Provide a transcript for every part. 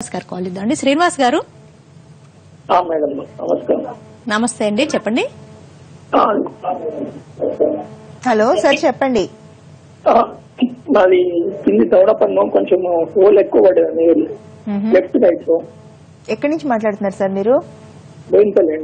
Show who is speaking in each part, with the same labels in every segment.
Speaker 1: శ్రీనివాస్ గారు కాల్ ఇద్దామండి శ్రీనివాస్ గారు?
Speaker 2: ఆ, మేడం. నమస్కారం.
Speaker 1: నమస్తే అండి. చెప్పండి.
Speaker 3: హలో సార్ చెప్పండి.
Speaker 2: నాది కింది కొంచెం హోల్ ఎక్కువ లెఫ్ట్
Speaker 3: ఎక్కడి నుంచి మాట్లాడుతున్నారు సార్ మీరు?
Speaker 2: బోయినపల్లి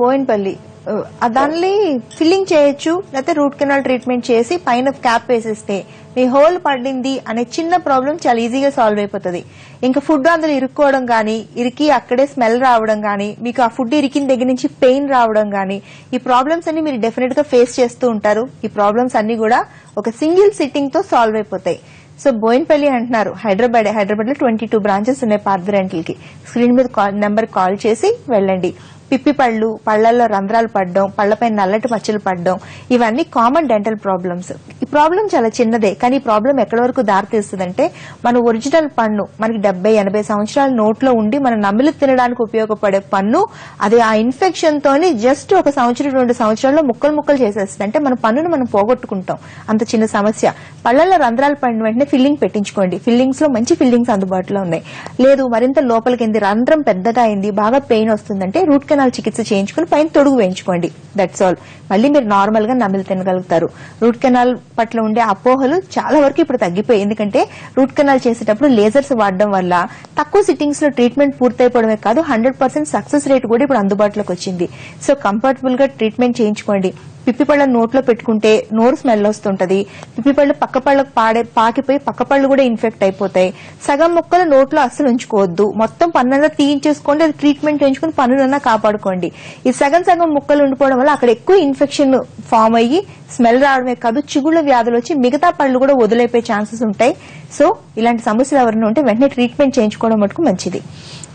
Speaker 3: బోయిన్పల్లి. దాన్ని దానిని ఫిల్లింగ్ చేయొచ్చు లేకపోతే రూట్ కెనాల్ ట్రీట్మెంట్ చేసి పైన క్యాప్ వేసేస్తే మీ హోల్ పడింది అనే చిన్న ప్రాబ్లం చాలా ఈజీగా సాల్వ్ అయిపోతుంది. ఇంకా ఫుడ్ అందులో ఇరుక్కోవడం కానీ ఇరికి అక్కడే స్మెల్ రావడం కానీ మీకు ఆ ఫుడ్ ఇరికిన దగ్గర నుంచి పెయిన్ రావడం కానీ ఈ ప్రాబ్లమ్స్ అన్ని మీరు డెఫినెట్గా ఫేస్ చేస్తూ ఉంటారు. ఈ ప్రాబ్లమ్స్ అన్ని కూడా ఒక సింగిల్ సిట్టింగ్తో సాల్వ్ అయిపోతాయి. సో బోయిన్పల్లి అంటున్నారు హైదరాబాద్ హైదరాబాద్లో ట్వంటీ టూ బ్రాంచెస్ ఉన్నాయి పార్దరెంట్లకి రెంటల్కి స్క్రీన్ మీద కాల్ నెంబర్ కాల్ చేసి వెళ్ళండి. పిప్పి పళ్ళు పళ్ళల్లో రంధ్రాలు పడడం పళ్ళపై నల్లటి మచ్చలు పడడం ఇవన్నీ కామన్ డెంటల్ ప్రాబ్లమ్స్ ఈ ప్రాబ్లం చాలా చిన్నదే కానీ ఈ ప్రాబ్లం ఎక్కడి వరకు దారితీస్తుందంటే మన ఒరిజినల్ పన్ను మనకి డెబ్బై ఎనభై సంవత్సరాల నోట్లో ఉండి మన నమిలి తినడానికి ఉపయోగపడే పన్ను అది ఆ ఇన్ఫెక్షన్ తోని జస్ట్ ఒక సంవత్సరం రెండు సంవత్సరాల్లో ముక్కలు ముక్కలు చేసేస్తుంది. అంటే మన పన్నును మనం పోగొట్టుకుంటాం. అంత చిన్న సమస్య. పళ్ళలో రంధ్రాలు పడిన వెంటనే ఫిల్లింగ్ పెట్టించుకోండి. ఫిల్లింగ్స్లో మంచి ఫిల్లింగ్స్ అందుబాటులో ఉన్నాయి. లేదు మరింత లోపలికి రంధ్రం పెద్దగా అయింది బాగా పెయిన్ వస్తుందంటే రూట్ కెనాల్ చికిత్స చేయించుకుని పైన తొడుగు వేయించుకోండి. దట్స్ ఆల్ మళ్ళీ మీరు నార్మల్గా నమిలి తినగలుగుతారు. రూట్ కెనాల్ పట్ల ఉండే అపోహలు చాలా వరకు ఇప్పుడు తగ్గిపోయాయి. ఎందుకంటే రూట్ కెనాల్ చేసేటప్పుడు లేజర్స్ వాడడం వల్ల తక్కువ సిట్టింగ్స్లో ట్రీట్మెంట్ పూర్తయిపోవడమే కాదు హండ్రెడ్ పర్సెంట్ సక్సెస్ రేట్ కూడా ఇప్పుడు అందుబాటులోకి వచ్చింది. సో కంఫర్టబుల్గా ట్రీట్మెంట్ చేయించుకోండి. పిప్పిపళ్ళను నోట్లో పెట్టుకుంటే నోరు స్మెల్ వస్తుంటది. పిప్పి పళ్ళు పక్క పళ్ళకు పాడే పాకిపోయి పక్క పళ్ళు కూడా ఇన్ఫెక్ట్ అయిపోతాయి. సగం ముక్కలు నోట్లో అస్సలు ఉంచుకోవద్దు. మొత్తం పన్నున్నా తీయించేసుకోండి అది ట్రీట్మెంట్ చేయించుకుని పన్నులన్నా కాపాడుకోండి. ఈ సగం సగం ముక్కలు ఉండిపోవడం వల్ల అక్కడ ఎక్కువ ఇన్ఫెక్షన్ ఫామ్ అయ్యి స్మెల్ రావడమే కాదు చిగుళ్ళ వ్యాధులు వచ్చి మిగతా పళ్ళు కూడా వదిలేపోయే ఛాన్సెస్ ఉంటాయి. సో ఇలాంటి సమస్యలు ఎవరైనా ఉంటే వెంటనే ట్రీట్మెంట్ చేయించుకోవడం మటుకు మంచిది.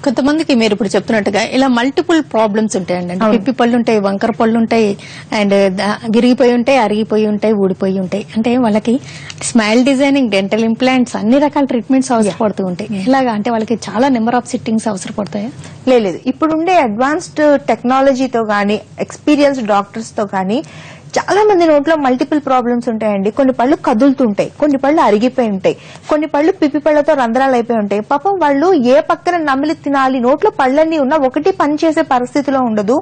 Speaker 1: కొంతమందికి మీరు ఇప్పుడు చెప్తున్నట్టుగా ఇలా మల్టిపుల్ ప్రాబ్లమ్స్ ఉంటాయండి. అంటే పిప్పి పళ్ళు ఉంటాయి వంకర పళ్ళు ఉంటాయి అండ్ విరిగిపోయి ఉంటాయి అరిగిపోయి ఉంటాయి ఊడిపోయి ఉంటాయి. అంటే వాళ్ళకి స్మైల్ డిజైనింగ్ డెంటల్ ఇంప్లాంట్స్ అన్ని రకాల ట్రీట్మెంట్స్ అవసరపడుతూ ఉంటాయి. ఇలాగా అంటే వాళ్ళకి చాలా నెంబర్ ఆఫ్ సిట్టింగ్స్ అవసరపడతాయా?
Speaker 3: లేదు ఇప్పుడుండే అడ్వాన్స్డ్ టెక్నాలజీతో గానీ ఎక్స్పీరియన్స్ డాక్టర్స్తో గానీ చాలా మంది నోట్లో మల్టిపుల్ ప్రాబ్లమ్స్ ఉంటాయండి. కొన్ని పళ్ళు కదులుతుంటాయి కొన్ని పళ్ళు అరిగిపోయి ఉంటాయి కొన్ని పళ్ళు పిప్పి పళ్ళతో రంధ్రాలు అయిపోయి ఉంటాయి. పాపం వాళ్ళు ఏ పక్కన నమిలి తినాలి నోట్లో పళ్ళన్నీ ఉన్నా ఒకటి పని చేసే పరిస్థితిలో ఉండదు.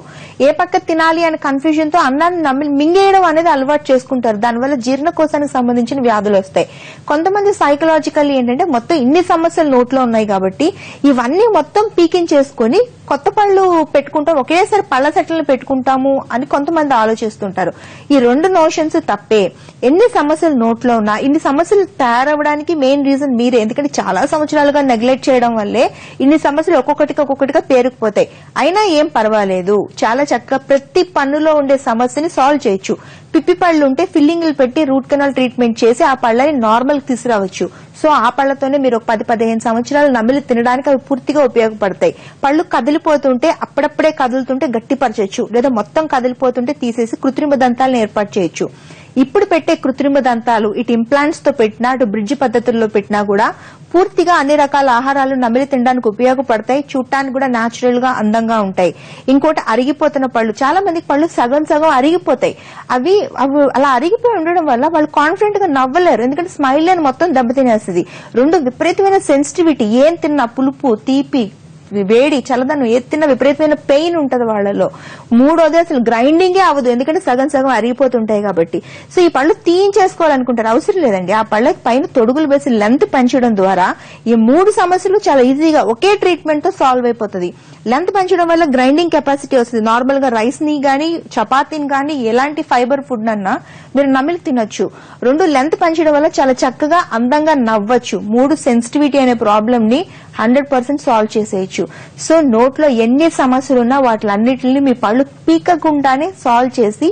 Speaker 3: ఏ పక్క తినాలి అనే కన్ఫ్యూజన్తో అన్నాన్ని నమిలి మింగేయడం అనేది అలవాటు చేసుకుంటారు. దానివల్ల జీర్ణకోశానికి సంబంధించిన వ్యాధులు వస్తాయి. కొంతమంది సైకలాజికల్ ఏంటంటే మొత్తం ఇన్ని సమస్యలు నోట్లో ఉన్నాయి కాబట్టి ఇవన్నీ మొత్తం పీకింగ్ చేసుకుని కొత్త పళ్ళు పెట్టుకుంటాం ఒకేసారి పళ్ళ సెట్లను పెట్టుకుంటాము అని కొంతమంది ఆలోచిస్తుంటారు. ఈ రెండు నోషన్స్ తప్పే. ఎన్ని సమస్యలు నోట్లో ఉన్నా ఇన్ని సమస్యలు తయారవడానికి మెయిన్ రీజన్ మీరే. ఎందుకంటే చాలా సంవత్సరాలుగా నెగ్లెక్ట్ చేయడం వల్లే ఇన్ని సమస్యలు ఒక్కొక్కటికి ఒక్కొక్కటిగా పేరుకుపోతాయి. అయినా ఏం పర్వాలేదు. చాలా చక్కగా ప్రతి పన్నులో ఉండే సమస్యని సాల్వ్ చేయొచ్చు. పిప్పి పళ్ళు ఉంటే ఫిల్లింగ్లు పెట్టి రూట్ కెనాల్ ట్రీట్మెంట్ చేసి ఆ పళ్ళని నార్మల్ తీసుకురావచ్చు. సో ఆ పళ్ళతోనే మీరు ఒక పది పదిహేను సంవత్సరాలు నమిలి తినడానికి అవి పూర్తిగా ఉపయోగపడతాయి. పళ్ళు కదిలిపోతుంటే అప్పుడప్పుడే కదులుతుంటే గట్టిపరచచ్చు. లేదా మొత్తం కదిలిపోతుంటే తీసేసి కృత్రిమ దంతాలను ఏర్పాటు చేయొచ్చు. ఇప్పుడు పెట్టే కృత్రిమ దంతాలు ఇటు ఇంప్లాంట్స్తో పెట్టినా అటు బ్రిడ్జ్ పద్ధతుల్లో పెట్టినా కూడా పూర్తిగా అన్ని రకాల ఆహారాలు నమిలి తినడానికి ఉపయోగపడతాయి. చూడటానికి కూడా నాచురల్గా అందంగా ఉంటాయి. ఇంకోటి అరిగిపోతున్న పళ్ళు. చాలా మందికి పళ్ళు సగం సగం అరిగిపోతాయి. అవి అవి అలా అరిగిపోయి ఉండడం వల్ల వాళ్ళు కాన్ఫిడెంట్గా నవ్వలేరు. ఎందుకంటే స్మైల్ అని మొత్తం దెబ్బతినేస్తుంది రెండు విపరీతమైన సెన్సిటివిటీ ఏం తిన్నా పులుపు తీపి వేడి చల్లదనం ఎత్తిన విపరీతమైన పెయిన్ ఉంటది వాళ్ళలో. మూడోది అసలు గ్రైండింగే అవ్వదు. ఎందుకంటే సగం సగం అరిగిపోతుంటాయి కాబట్టి. సో ఈ పళ్ళు తీయించేసుకోవాలనుకుంటారు. అవసరం లేదండి. ఆ పళ్ళకి పైన తొడుగులు వేసి లెంత్ పెంచడం ద్వారా ఈ మూడు సమస్యలు చాలా ఈజీగా ఒకే ట్రీట్మెంట్తో సాల్వ్ అయిపోతుంది. లెంత్ పెంచడం వల్ల గ్రైండింగ్ కెపాసిటీ వస్తుంది. నార్మల్గా రైస్ని గానీ చపాతీని గానీ ఎలాంటి ఫైబర్ ఫుడ్ అన్నా మీరు నమిలి తినొచ్చు. రెండు లెంత్ పెంచడం వల్ల చాలా చక్కగా అందంగా నవ్వచ్చు. మూడు సెన్సిటివిటీ అనే ప్రాబ్లం ని హండ్రెడ్ పర్సెంట్ సాల్వ్ చేసేయచ్చు. సో నోట్లో ఎన్ని సమస్యలు ఉన్నా వాటిలన్నిటిని మీ పళ్ళు పీకకుండానే సాల్వ్ చేసి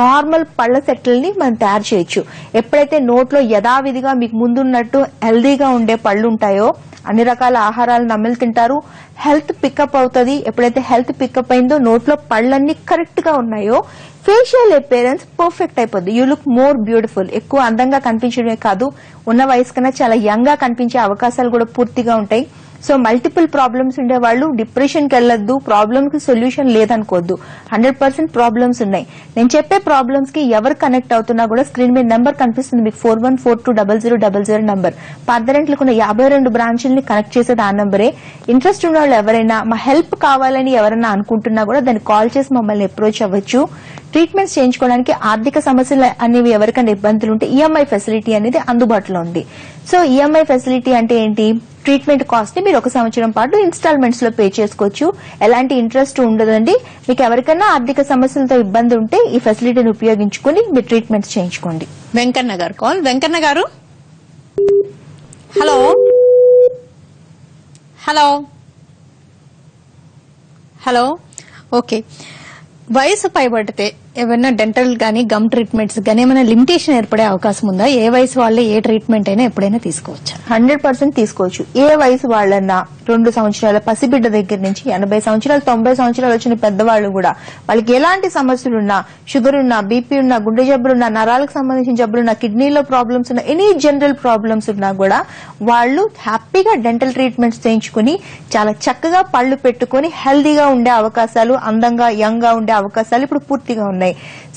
Speaker 3: నార్మల్ పళ్ళ సెట్లని మనం తయారు చేయొచ్చు. ఎప్పుడైతే నోట్లో యథావిధిగా మీకు ముందున్నట్టు హెల్దీగా ఉండే పళ్ళు ఉంటాయో అన్ని రకాల ఆహారాలు నమిలి తింటారు. హెల్త్ పికప్ అవుతుంది. ఎప్పుడైతే హెల్త్ పికప్ అయిందో నోట్లో పళ్ళన్నీ కరెక్ట్గా ఉన్నాయో ఫేషియల్ అపేరెన్స్ పర్ఫెక్ట్ అయిపోద్ది. యూ లుక్ మోర్ బ్యూటిఫుల్ ఎక్కువ అందంగా కనిపించడమే కాదు ఉన్న వయసు కన్నా చాలా యంగ్గా కనిపించే అవకాశాలు కూడా పూర్తిగా ఉంటాయి. సో మల్టిపుల్ ప్రాబ్లమ్స్ ఉండేవాళ్ళు డిప్రెషన్కి వెళ్ళొద్దు ప్రాబ్లమ్కి సొల్యూషన్ లేదనుకోవద్దు హండ్రెడ్ పర్సెంట్ ప్రాబ్లమ్స్ ఉన్నాయి. నేను చెప్పే ప్రాబ్లమ్స్కి ఎవరు కనెక్ట్ అవుతున్నా కూడా స్క్రీన్ మీద నెంబర్ కనిపిస్తుంది మీకు. Four one four two double zero double zero number పర్దరెంట్లకు ఉన్న యాభై రెండు బ్రాంచ్ల్ని కనెక్ట్ చేసేది ఆ నెంబరే ఇంట్రెస్ట్ ఉన్న వాళ్ళు ఎవరైనా మా హెల్ప్ కావాలని ఎవరైనా అనుకుంటున్నా కూడా దాన్ని కాల్ చేసి మమ్మల్ని అప్రోచ్ అవ్వచ్చు. ట్రీట్మెంట్స్ చేయించుకోవడానికి ఆర్థిక సమస్యలు అనేవి ఎవరికైనా ఇబ్బందులు ఉంటే ఈఎంఐ ఫెసిలిటీ అనేది అందుబాటులో ఉంది. సో ఈఎంఐ ఫెసిలిటీ అంటే ఏంటి? ట్రీట్మెంట్ కాస్ట్ని మీరు ఒక సంవత్సరం పాటు ఇన్స్టాల్మెంట్స్లో పే చేసుకోవచ్చు. ఎలాంటి ఇంట్రెస్ట్ ఉండదండి. మీకు ఎవరికైనా ఆర్థిక సమస్యలతో ఇబ్బంది ఉంటే ఈ ఫెసిలిటీని ఉపయోగించుకుని మీరు ట్రీట్మెంట్ చేయించుకోండి.
Speaker 1: వెంకన్న గారు కాల్. వెంకన్న గారు? హలో? హలో? హలో? ఓకే. వయసు పైబడితే ఏమైనా డెంటల్ కానీ గమ్ ట్రీట్మెంట్స్ కానీ ఏమైనా లిమిటేషన్ ఏర్పడే అవకాశం ఉందా? ఏ వయసు వాళ్ళే ఏ ట్రీట్మెంట్ అయినా ఎప్పుడైనా తీసుకోవచ్చు?
Speaker 3: హండ్రెడ్ పర్సెంట్ తీసుకోవచ్చు. ఏ వయసు వాళ్ళన్నా రెండు సంవత్సరాల పసిబిడ్డ దగ్గర నుంచి ఎనభై సంవత్సరాలు తొంభై సంవత్సరాలు వచ్చిన పెద్దవాళ్ళు కూడా వాళ్ళకి ఎలాంటి సమస్యలు ఉన్నా షుగర్ ఉన్నా బీపీ ఉన్నా గుండె జబ్బులున్నా నరాలకు సంబంధించిన జబ్బులున్నా కిడ్నీలో ప్రాబ్లమ్స్ ఉన్నా ఎనీ జనరల్ ప్రాబ్లమ్స్ ఉన్నా కూడా వాళ్ళు హ్యాపీగా డెంటల్ ట్రీట్మెంట్స్ చేయించుకుని చాలా చక్కగా పళ్ళు పెట్టుకుని హెల్దీగా ఉండే అవకాశాలు అందంగా యంగ్గా ఉండే అవకాశాలు ఇప్పుడు పూర్తిగా ఉన్నాయి.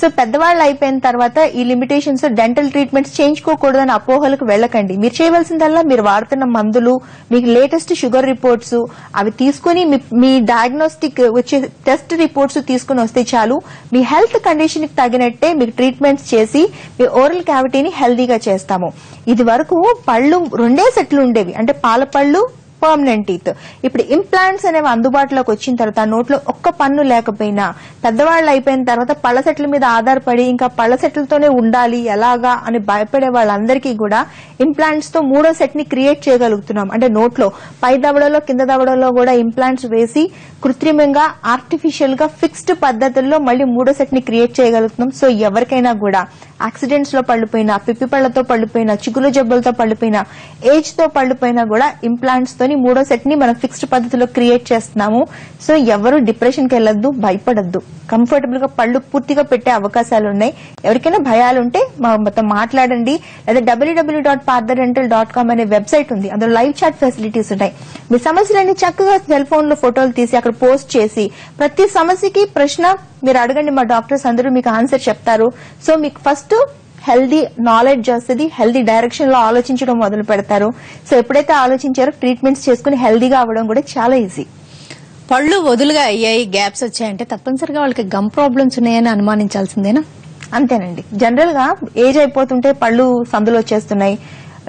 Speaker 3: సో పెద్దవాళ్ళు అయిపోయిన తర్వాత ఈ లిమిటేషన్స్ డెంటల్ ట్రీట్మెంట్స్ చేయించుకోకూడదని అపోహలకు వెళ్ళకండి. మీరు చేయవలసిందల్లా మీరు వాడుతున్న మందులు మీకు లేటెస్ట్ షుగర్ రిపోర్ట్స్ అవి తీసుకుని మీ- మీ డయాగ్నోస్టిక్ వచ్చే టెస్ట్ రిపోర్ట్స్ తీసుకుని వస్తే చాలు. మీ హెల్త్ కండిషన్కి తగినట్టే మీకు ట్రీట్మెంట్స్ చేసి మీ ఓరల్ క్యావిటీని హెల్దీగా చేస్తాము. ఇది వరకు పళ్ళు రెండే సెట్లు ఉండేవి. అంటే పాల పళ్ళు పర్మనెంట్ టీత్ ఇప్పుడు ఇంప్లాంట్స్ అనేవి అందుబాటులోకి వచ్చిన తర్వాత నోట్లో ఒక్క పన్ను లేకపోయినా పెద్దవాళ్ళు అయిపోయిన తర్వాత పళ్ళ సెట్ల మీద ఆధారపడి ఇంకా పళ్ళ సెట్లతోనే ఉండాలి ఎలాగా అని భయపడే వాళ్ళందరికీ కూడా ఇంప్లాంట్స్తో మూడో సెట్ని క్రియేట్ చేయగలుగుతున్నాం. అంటే నోట్లో పై దవడలో కింద దవడలో కూడా ఇంప్లాంట్స్ వేసి కృత్రిమంగా ఆర్టిఫిషియల్గా ఫిక్స్డ్ పద్ధతుల్లో మళ్ళీ మూడో సెట్ని క్రియేట్ చేయగలుగుతున్నాం. సో ఎవరికైనా కూడా యాక్సిడెంట్స్లో పళ్ళుపోయినా పిప్పి పళ్ళతో పళ్ళుపోయినా చిగులు జబ్బులతో పళ్ళుపోయినా ఏజ్తో పళ్ళుపోయినా కూడా ఇంప్లాంట్స్ తోని మూడో సెట్ని మనం ఫిక్స్డ్ పద్ధతిలో క్రియేట్ చేస్తున్నాము. సో ఎవరు డిప్రెషన్కి వెళ్ళొద్దు భయపడద్దు. కంఫర్టబుల్గా పళ్ళు పూర్తిగా పెట్టే అవకాశాలు ఉన్నాయి ఎవరికైనా భయాలు ఉంటే మా మొత్తం మాట్లాడండి. లేదా WW dot Parthadental dot com అనే వెబ్సైట్ ఉంది. అందులో లైవ్ చాట్ ఫెసిలిటీస్ ఉన్నాయి మీ సమస్యలన్నీ చక్కగా సెల్ ఫోన్లో ఫోటోలు తీసి అక్కడ పోస్ట్ చేసి ప్రతి సమస్యకి ప్రశ్న మీరు అడగండి. మా డాక్టర్స్ అందరూ మీకు ఆన్సర్ చెప్తారు. సో మీకు ఫస్ట్ హెల్దీ నాలెడ్జ్ వస్తుంది హెల్దీ డైరెక్షన్లో ఆలోచించడం మొదలు పెడతారు. సో ఎప్పుడైతే ఆలోచించారో ట్రీట్మెంట్స్ చేసుకుని హెల్దీగా అవ్వడం కూడా చాలా ఈజీ.
Speaker 1: పళ్ళు వదులుగా అయ్యాయి గ్యాప్స్ వచ్చాయంటే తప్పనిసరిగా వాళ్ళకి గమ్ ప్రాబ్లమ్స్ ఉన్నాయని అనుమానించాల్సిందేనా?
Speaker 3: అంతేనండి. జనరల్గా ఏజ్ అయిపోతుంటే పళ్ళు సందులు వచ్చేస్తున్నాయి.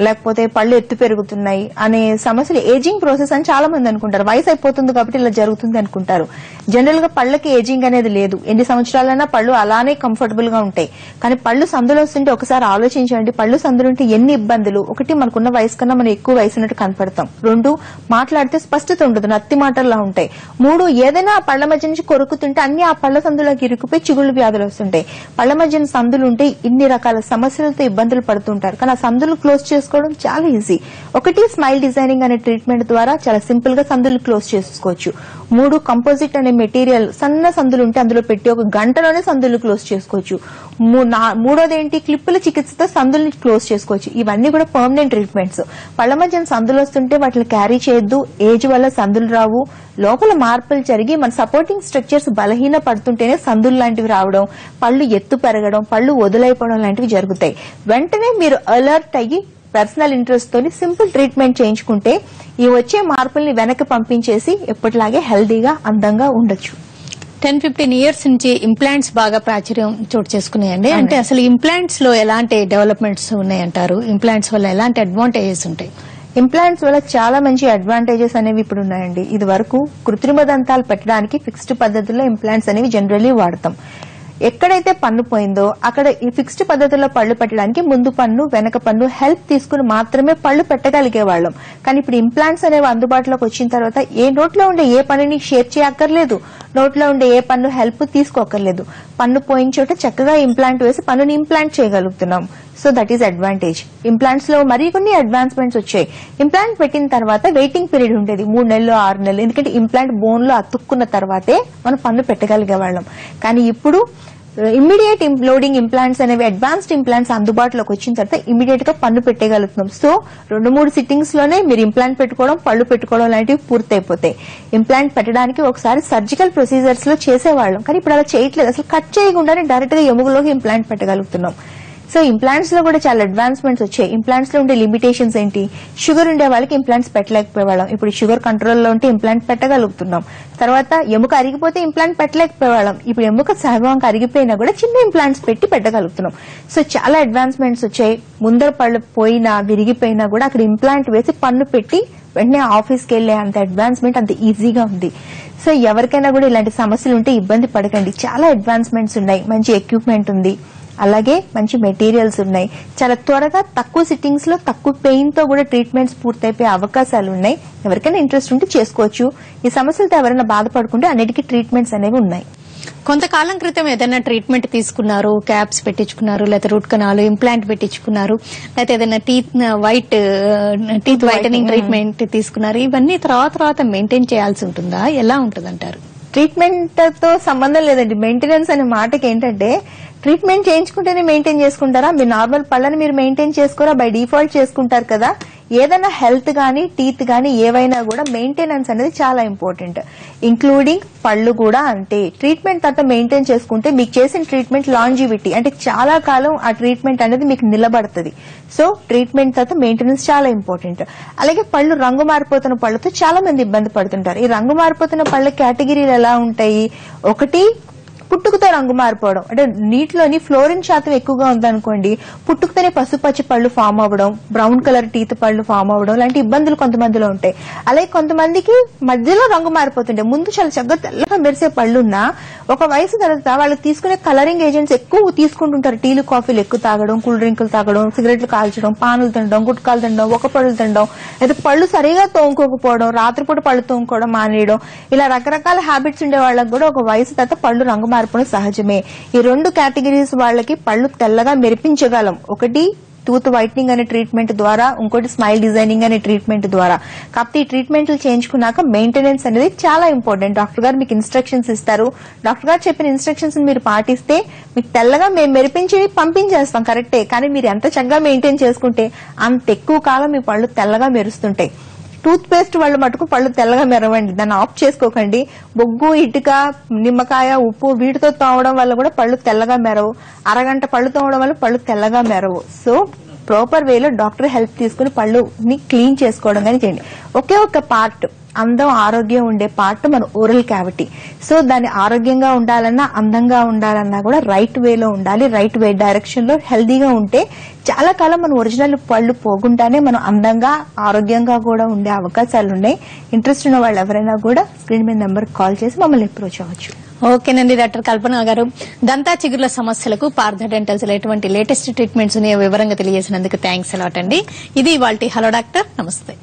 Speaker 3: లేకపోతే పళ్ళు ఎత్తు పెరుగుతున్నాయి అనే సమస్యలు ఏజింగ్ ప్రాసెస్ అని చాలా మంది అనుకుంటారు. వయసు అయిపోతుంది కాబట్టి ఇలా జరుగుతుంది అనుకుంటారు. జనరల్గా పళ్ళకి ఏజింగ్ అనేది లేదు. ఎన్ని సంవత్సరాలైనా పళ్ళు అలానే కంఫర్టబుల్గా ఉంటాయి. కానీ పళ్ళు సందులు వస్తుంటే ఒకసారి ఆలోచించండి. పళ్ళు సందులు ఉంటే ఎన్ని ఇబ్బందులు? ఒకటి మనకున్న వయసు కన్నా మనం ఎక్కువ వయసు ఉన్నట్టు కనపడతాం. రెండు మాట్లాడితే స్పష్టత ఉండదు. నత్తి మాటల్లా ఉంటాయి. మూడు ఏదైనా పళ్ళ మధ్య నుంచి కొరుకుతుంటే అన్ని ఆ పళ్ళ సందులోకి ఇరుక్కుపోయి చిగుళ్ళు వ్యాధులు వస్తుంటాయి. పళ్ళ మధ్యన సందులు ఉంటే ఇన్ని రకాల సమస్యలతో ఇబ్బందులు పడుతుంటారు. కానీ ఆ సందులు క్లోజ్ చేసుకోవడం చాలా ఈజీ ఒకటి స్మైల్ డిజైనింగ్ అనే ట్రీట్మెంట్ ద్వారా చాలా సింపుల్గా సందులు క్లోజ్ చేసుకోవచ్చు. మూడు కంపోజిట్ అనే మెటీరియల్ సన్న సందులు ఉంటే అందులో పెట్టి ఒక గంటలోనే సందులు క్లోజ్ చేసుకోవచ్చు. మూ- నా- మూడోది ఏంటి క్లిప్పుల చికిత్సతో సందుల్ని క్లోజ్ చేసుకోవచ్చు. ఇవన్నీ కూడా పర్మనెంట్ ట్రీట్మెంట్స్ పళ్ళ మధ్యన సందులు వస్తుంటే వాటిని క్యారీ చేయొద్దు. ఏజ్ వల్ల సందులు రావు. లోపల మార్పులు జరిగి మన సపోర్టింగ్ స్ట్రక్చర్స్ బలహీన పడుతుంటేనే సందులు లాంటివి రావడం పళ్ళు ఎత్తు పెరగడం పళ్ళు వదులైపోవడం లాంటివి జరుగుతాయి. వెంటనే మీరు అలర్ట్ అయ్యి పర్సనల్ ఇంట్రెస్ట్ తోని సింపుల్ ట్రీట్మెంట్ చేయించుకుంటే ఈ వచ్చే మార్పుల్ని వెనక్కి పంపించేసి ఎప్పటిలాగే హెల్దీగా అందంగా ఉండొచ్చు.
Speaker 1: టెన్ ఫిఫ్టీన్ ఇయర్స్ నుంచి ఇంప్లాంట్స్ బాగా ప్రాచుర్యం చోటు చేసుకున్నాయండి. అంటే అసలు ఇంప్లాంట్స్లో ఎలాంటి డెవలప్మెంట్స్ ఉన్నాయంటారు? ఇంప్లాంట్స్ వల్ల ఎలాంటి అడ్వాంటేజెస్ ఉంటాయి?
Speaker 3: ఇంప్లాంట్స్ వల్ల చాలా మంచి అడ్వాంటేజెస్ అనేవి ఇప్పుడు ఉన్నాయండి. ఇది వరకు కృత్రిమ దంతాలు పెట్టడానికి ఫిక్స్డ్ పద్ధతిలో ఇంప్లాంట్స్ అనేవి జనరల్లీ వాడతాం. ఎక్కడైతే పన్ను పోయిందో అక్కడ ఈ ఫిక్స్డ్ పద్ధతిలో పళ్ళు పెట్టడానికి ముందు పన్ను వెనక పన్ను హెల్ప్ తీసుకుని మాత్రమే పళ్ళు పెట్టగలిగే వాళ్ళం కానీ ఇప్పుడు ఇంప్లాంట్స్ అనేవి అందుబాటులోకి వచ్చిన తర్వాత ఏ నోట్లో ఉండే ఏ పనిని షేర్ చేయక్కర్లేదు. నోట్లో ఉండే ఏ పన్ను హెల్ప్ తీసుకోక్కర్లేదు. పన్ను పోయిన చోట చక్కగా ఇంప్లాంట్ వేసి పన్నుని ఇంప్లాంట్ చేయగలుగుతున్నాం. సో దట్ ఈస్ అడ్వాంటేజ్ ఇంప్లాంట్స్లో మరి కొన్ని అడ్వాన్స్మెంట్స్ వచ్చాయి. ఇంప్లాంట్ పెట్టిన తర్వాత వెయిటింగ్ పీరియడ్ ఉండేది. మూడు నెలలు ఆరు నెలలు. ఎందుకంటే ఇంప్లాంట్ బోన్లో అతుక్కున్న తర్వాతే మనం పన్ను పెట్టగలిగే వాళ్ళం కానీ ఇప్పుడు ఇమ్మీడియట్ లోడింగ్ ఇంప్లాంట్స్ అనేవి అడ్వాన్స్డ్ ఇంప్లాంట్స్ అందుబాటులోకి వచ్చిన తర్వాత ఇమ్మీడియట్గా పన్ను పెట్టగలుగుతున్నాం సో రెండు మూడు సిట్టింగ్స్లోనే మీరు ఇంప్లాంట్ పెట్టుకోవడం పళ్ళు పెట్టుకోవడం లాంటివి పూర్తయిపోతాయి. ఇంప్లాంట్ పెట్టడానికి ఒకసారి సర్జికల్ ప్రొసీజర్స్లో చేసేవాళ్ళం. కానీ ఇప్పుడు అలా చేయట్లేదు. అసలు కట్ చేయకుండానే డైరెక్ట్గా ఎముకలోకి ఇంప్లాంట్ పెట్టగలుగుతున్నాం. సో ఇంప్లాంట్స్లో కూడా చాలా అడ్వాన్స్మెంట్స్ వచ్చాయి. ఇంప్లాంట్స్లో ఉండే లిమిటేషన్స్ ఏంటి? షుగర్ ఉండే వాళ్ళకి ఇంప్లాంట్స్ పెట్టలేకపోయేవాళ్ళం. ఇప్పుడు షుగర్ కంట్రోల్లో ఉంటే ఇంప్లాంట్ పెట్టగలుగుతున్నాం. తర్వాత ఎముక అరిగిపోతే ఇంప్లాంట్ పెట్టలేకపోయేవాళ్ళం. ఇప్పుడు ఎముక సహభాగంగా అరిగిపోయినా కూడా చిన్న ఇంప్లాంట్స్ పెట్టి పెట్టగలుగుతున్నాం. సో చాలా అడ్వాన్స్మెంట్స్ వచ్చాయి. ముందర పళ్ళు పోయినా విరిగిపోయినా కూడా అక్కడ ఇంప్లాంట్ వేసి పన్ను పెట్టి వెంటనే ఆఫీస్కి వెళ్ళే అంత అడ్వాన్స్మెంట్ అంత ఈజీగా ఉంది. సో ఎవరికైనా కూడా ఇలాంటి సమస్యలు ఉంటే ఇబ్బంది పడకండి. చాలా అడ్వాన్స్మెంట్స్ ఉన్నాయి. మంచి ఎక్విప్మెంట్ ఉంది. అలాగే మంచి మెటీరియల్స్ ఉన్నాయి. చాలా త్వరగా తక్కువ సిట్టింగ్స్లో తక్కువ పెయిన్తో కూడా ట్రీట్మెంట్స్ పూర్తయిపోయే అవకాశాలు ఉన్నాయి. ఎవరికైనా ఇంట్రెస్ట్ ఉంటే చేసుకోవచ్చు. ఈ సమస్యలతో ఎవరైనా బాధపడుకుంటే అన్నిటికీ ట్రీట్మెంట్స్ అనేవి ఉన్నాయి.
Speaker 1: కొంతకాలం క్రితం ఏదైనా ట్రీట్మెంట్ తీసుకున్నారు క్యాప్స్ పెట్టించుకున్నారు లేకపోతే రూట్ కెనాల్ ఇంప్లాంట్ పెట్టించుకున్నారు లేకపోతే ఏదైనా teeth white teeth whitening treatment తీసుకున్నారు. ఇవన్నీ తర్వాత తర్వాత మెయింటైన్ చేయాల్సి ఉంటుందా? ఎలా ఉంటుంది అంటారు
Speaker 3: ట్రీట్మెంట్తో సంబంధం లేదండి. మెయింటెనెన్స్ అనే మాటకి ఏంటంటే ట్రీట్మెంట్ చేయించుకుంటేనే మెయింటైన్ చేసుకుంటారా? మీ నార్మల్ పళ్ళని మీరు మెయింటైన్ చేసుకోరా? బై డిఫాల్ట్ చేసుకుంటారు కదా. ఏదైనా హెల్త్ కానీ టీత్ కానీ ఏవైనా కూడా మెయింటెనెన్స్ అనేది చాలా ఇంపార్టెంట్. ఇంక్లూడింగ్ పళ్ళు కూడా అంతే. ట్రీట్మెంట్ తర్వాత మెయింటైన్ చేసుకుంటే మీకు చేసిన ట్రీట్మెంట్ లాంజివిటీ అంటే చాలా కాలం ఆ ట్రీట్మెంట్ అనేది మీకు నిలబడుతుంది. సో ట్రీట్మెంట్ తర్వాత మెయింటెనెన్స్ చాలా ఇంపార్టెంట్. అలాగే పళ్ళు రంగు మారిపోతున్న పళ్ళతో చాలా మంది ఇబ్బంది పడుతుంటారు. ఈ రంగు మారిపోతున్న పళ్ళ కేటగిరీలు ఎలా ఉంటాయి? ఒకటి పుట్టుకతో రంగు మారిపోవడం. అంటే నీటిలోని ఫ్లోరిన్ శాతం ఎక్కువగా ఉందనుకోండి పుట్టుకతోనే పసుపచ్చి పళ్ళు ఫామ్ అవ్వడం బ్రౌన్ కలర్ టీత్ పళ్ళు ఫామ్ అవ్వడం లాంటి ఇబ్బందులు కొంతమందిలో ఉంటాయి. అలాగే కొంతమందికి మధ్యలో రంగు మారిపోతుండే ముందు చాలా చక్కగా తెల్లగా మెరిసే పళ్ళున్నా ఒక వయసు తర్వాత వాళ్ళకి తీసుకునే కలరింగ్ ఏజెంట్స్ ఎక్కువ తీసుకుంటుంటారు. టీలు కాఫీలు ఎక్కువ తాగడం కూల్ డ్రింకులు తాగడం సిగరెట్లు కాల్చడం పానులు తినడం గుట్కాలు తినడం ఒక పళ్ళు తినడం అయితే పళ్ళు సరిగా తోముకోకపోవడం రాత్రిపూట పళ్ళు తోముకోవడం మానేయడం ఇలా రకరకాల హ్యాబిట్స్ ఉండే వాళ్ళకి కూడా ఒక వయసు తర్వాత పళ్ళు రంగు మార్పును సహజమే. ఈ రెండు కేటగిరీస్ వాళ్ళకి పళ్ళు తెల్లగా మెరిపించగలం. ఒకటి టూత్ వైట్నింగ్ అనే ట్రీట్మెంట్ ద్వారా ఇంకోటి స్మైల్ డిజైనింగ్ అనే ట్రీట్మెంట్ ద్వారా. కాబట్టి ఈ ట్రీట్మెంట్లు చేయించుకున్నాక మెయింటెనెన్స్ అనేది చాలా ఇంపార్టెంట్. డాక్టర్ గారు మీకు ఇన్స్ట్రక్షన్స్ ఇస్తారు. డాక్టర్ గారు చెప్పిన ఇన్స్ట్రక్షన్స్ మీరు పాటిస్తే మీకు తెల్లగా మేము మెరిపించి పంపించేస్తాం కరెక్టే. కానీ మీరు ఎంత చక్కగా మెయింటైన్ చేసుకుంటే అంత ఎక్కువ కాలం మీ పళ్ళు తెల్లగా మెరుస్తుంటాయి. టూత్ పేస్ట్ వాళ్ళు మటుకు పళ్ళు తెల్లగా మెరవండి. దాన్ని ఆఫ్ చేసుకోకండి. బొగ్గు ఇటుక నిమ్మకాయ ఉప్పు వీటితో తోమడం వల్ల కూడా పళ్ళు తెల్లగా మెరవు. అరగంట పళ్ళు తోమడం వల్ల పళ్ళు తెల్లగా మెరవు. సో ప్రాపర్ వేలో డాక్టర్ హెల్ప్ తీసుకుని పళ్ళుని క్లీన్ చేసుకోవడం కానీ చేయండి. ఒకే ఒక పార్ట్ అందం ఆరోగ్యం ఉండే పార్ట్ మన ఓరల్ క్యావిటీ సో దాన్ని ఆరోగ్యంగా ఉండాలన్నా అందంగా ఉండాలన్నా కూడా రైట్ వేలో ఉండాలి. రైట్ వే డైరెక్షన్లో హెల్దీగా ఉంటే చాలా కాలం మన ఒరిజినల్ పళ్ళు పోకుండానే మనం అందంగా ఆరోగ్యంగా కూడా ఉండే అవకాశాలు ఉన్నాయి. ఇంట్రెస్ట్ ఉన్న వాళ్ళు ఎవరైనా కూడా స్క్రీన్ మీద నెంబర్ కాల్ చేసి మమ్మల్ని అప్రోచ్ అవ్వచ్చు.
Speaker 1: ఓకేనండి డాక్టర్ కల్పన గారు. దంతా చిగుర్ల సమస్యలకు పార్థ డెంటల్స్ ఎటువంటి లేటెస్ట్ ట్రీట్మెంట్స్ ఉన్నాయో వివరంగా తెలియజేసినందుకు థ్యాంక్స్ అలాట్ అండి. ఇది వాళ్ళ హలో డాక్టర్ నమస్తే.